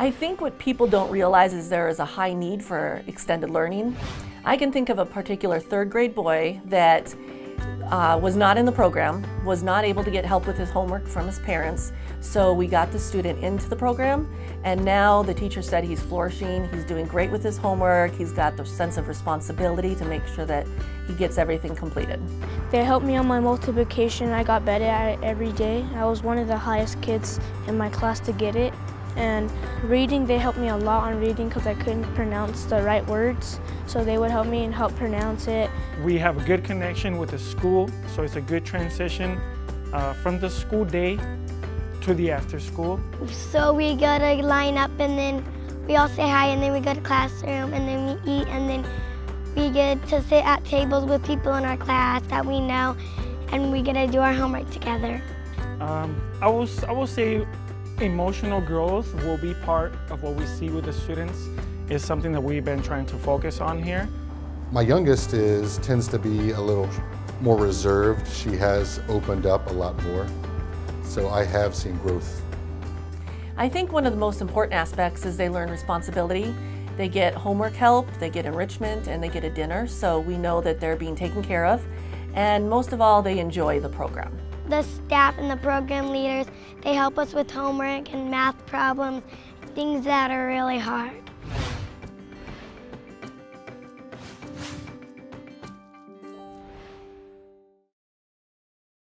I think what people don't realize is there is a high need for extended learning. I can think of a particular third grade boy that uh, was not in the program, was not able to get help with his homework from his parents, so we got the student into the program, and now the teacher said he's flourishing, he's doing great with his homework, he's got the sense of responsibility to make sure that he gets everything completed. They helped me on my multiplication, I got better at it every day. I was one of the highest kids in my class to get it. And reading, they helped me a lot on reading because I couldn't pronounce the right words. So they would help me and help pronounce it. We have a good connection with the school, so it's a good transition uh, from the school day to the after school. So we go to line up and then we all say hi and then we go to classroom and then we eat and then we get to sit at tables with people in our class that we know and we get to do our homework together. Um, I, will, I will say Emotional growth will be part of what we see with the students. It's something that we've been trying to focus on here. My youngest is tends to be a little more reserved. She has opened up a lot more. So I have seen growth. I think one of the most important aspects is they learn responsibility. They get homework help, they get enrichment, and they get a dinner, so we know that they're being taken care of. And most of all, they enjoy the program the staff and the program leaders, they help us with homework and math problems, things that are really hard.